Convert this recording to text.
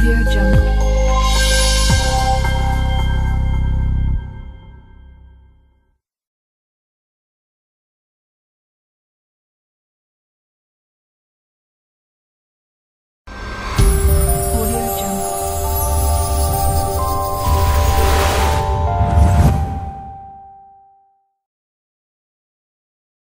Audio Jungle.